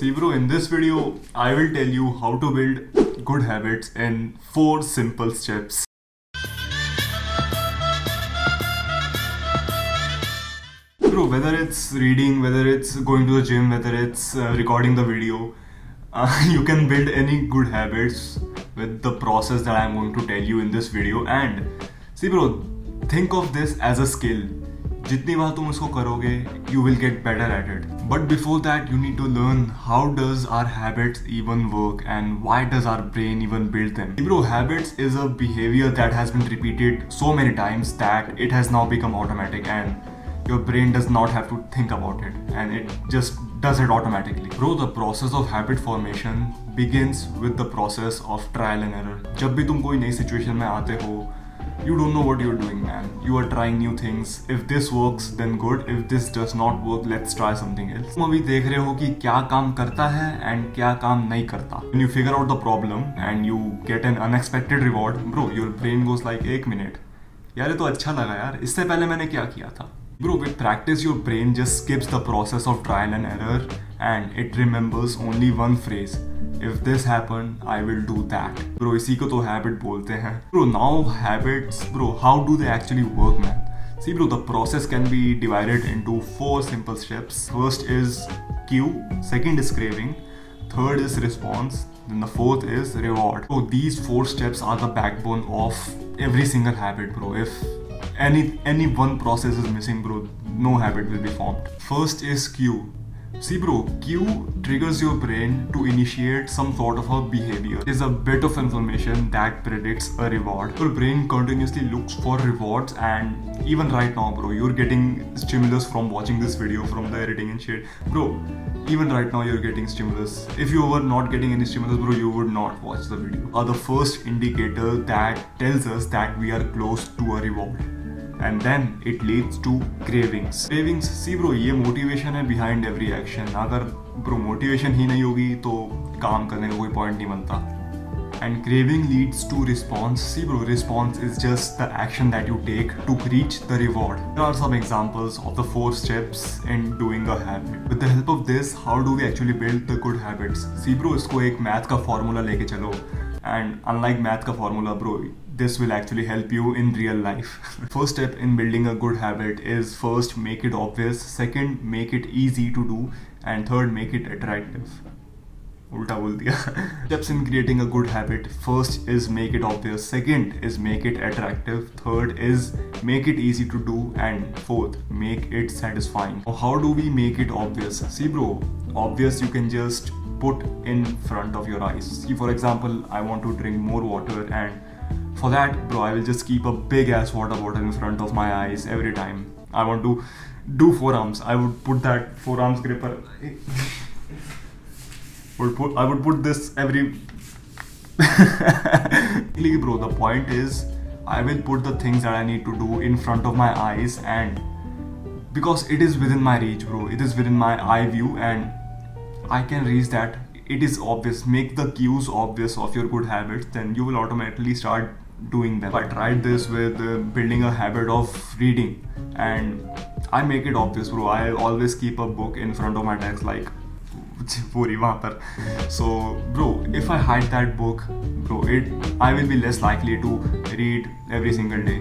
See bro, in this video, I will tell you how to build good habits in 4 simple steps. Bro, whether it's reading, whether it's going to the gym, whether it's uh, recording the video, uh, you can build any good habits with the process that I'm going to tell you in this video. And see bro, think of this as a skill. जितनी बार तुम उसको करोगे you will get better at it but before that you need to learn how does our habits even work and why does our brain even build them bro habits is a behaviour that has been repeated so many times that it has now become automatic and your brain does not have to think about it and it just does it automatically bro the process of habit formation begins with the process of trial and error जब भी तुम कोई नई situation में आते हो you don't know what you're doing man you are trying new things if this works then good if this does not work let's try something else तुम अभी देख रहे हो कि क्या काम करता है and क्या काम नहीं करता when you figure out the problem and you get an unexpected reward bro your brain goes like एक मिनट यार ये तो अच्छा लगा यार इससे पहले मैंने क्या किया था Bro, with practice, your brain just skips the process of trial and error and it remembers only one phrase. If this happened, I will do that. Bro, इसी को तो habit बोलते हैं. Bro, now habits, bro, how do they actually work, man? See, bro, the process can be divided into four simple steps. First is cue, second is craving, third is response, then the fourth is reward. So these four steps are the backbone of every single habit, bro. If any any one process is missing bro no habit will be formed first is cue see bro cue triggers your brain to initiate some sort of a behavior. Is a bit of information that predicts a reward. Your brain continuously looks for rewards and even right now bro you're getting stimulus from watching this video from the editing and shit. Bro even right now you're getting stimulus. If you were not getting any stimulus bro you would not watch the video. Are the first indicator that tells us that we are close to a reward and then it leads to cravings cravings see bro ये motivation है behind every action अगर bro motivation ही नहीं होगी तो काम करने का कोई पॉइंट नहीं बनता. And craving leads to response see bro response is just the action that you take to reach the reward there are some examples of the four steps in doing a habit with the help of this how do we actually build the good habits see bro इसको एक math का formula लेके चलो. And unlike math का formula bro this will actually help you in real life. first step in building a good habit is first make it obvious, second make it easy to do, and third make it attractive. उल्टा बोल दिया steps in creating a good habit first is make it obvious second is make it attractive third is make it easy to do and fourth make it satisfying how do we make it obvious see bro obvious you can just put in front of your eyes see for example i want to drink more water and for that, bro, I will just keep a big ass water bottle in front of my eyes every time. I want to do forearms. I would put that forearms gripper. would put I would put this every. bro, the point is, I will put the things that I need to do in front of my eyes and because it is within my reach, bro. It is within my eye view and I can reach that. It is obvious. Make the cues obvious of your good habits, then you will automatically start doing them. I tried this with uh, building a habit of reading and I make it obvious bro. I always keep a book in front of my desk like पूरी वहाँ पर so bro if I hide that book bro it I will be less likely to read every single day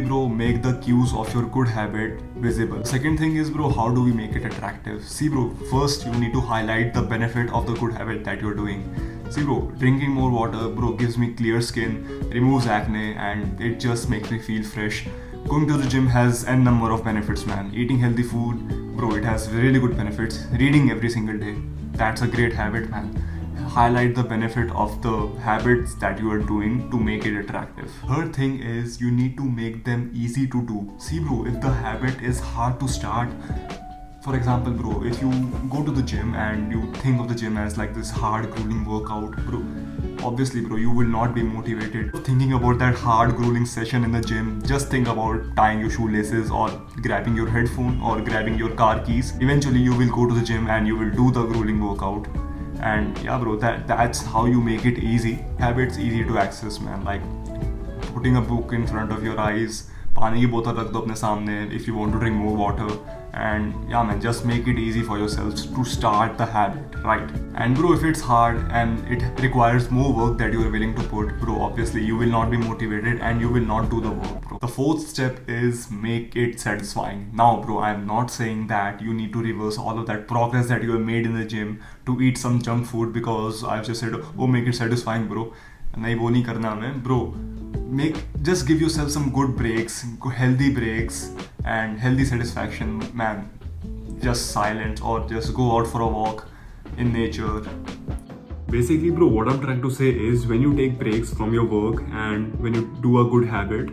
bro make the cues of your good habit visible second thing is bro how do we make it attractive see bro first you need to highlight the benefit of the good habit that you're doing See bro, drinking more water bro gives me clear skin, removes acne and it just makes me feel fresh. Going to the gym has a number of benefits man. Eating healthy food, bro it has really good benefits. Reading every single day, that's a great habit man. Highlight the benefit of the habits that you are doing to make it attractive. Third thing is you need to make them easy to do. See bro, if the habit is hard to start, for example bro if you go to the gym and you think of the gym as like this hard grueling workout bro obviously bro you will not be motivated thinking about that hard grueling session in the gym just think about tying your shoelaces or grabbing your headphone or grabbing your car keys eventually you will go to the gym and you will do the grueling workout and yeah bro that that's how you make it easy habits easy to access man like putting a book in front of your eyes पानी की बोतल रख दो अपने सामने if you want to drink more water and yeah man just make it easy for yourselves to start the habit right and bro if it's hard and it requires more work that you are willing to put bro obviously you will not be motivated and you will not do the work bro the fourth step is make it satisfying now bro i'm not saying that you need to reverse all of that progress that you have made in the gym to eat some junk food because i've just said oh make it satisfying bro नहीं वो नहीं करना हमें bro make just give yourself some good breaks healthy breaks and healthy satisfaction man just silence or just go out for a walk in nature. Basically bro what i'm trying to say is when you take breaks from your work and when you do a good habit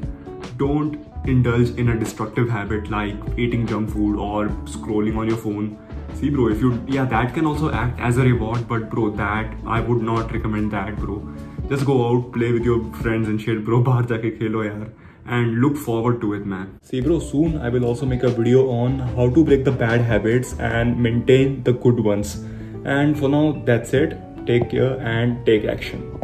don't indulge in a destructive habit like eating junk food or scrolling on your phone. See bro if you yeah that can also act as a reward but bro that i would not recommend that bro. Just go out play with your friends and shit bro. Bahar jaake khelo yaar and look forward to it man. See bro soon i will also make a video on how to break the bad habits and maintain the good ones. And for now that's it. Take care and take action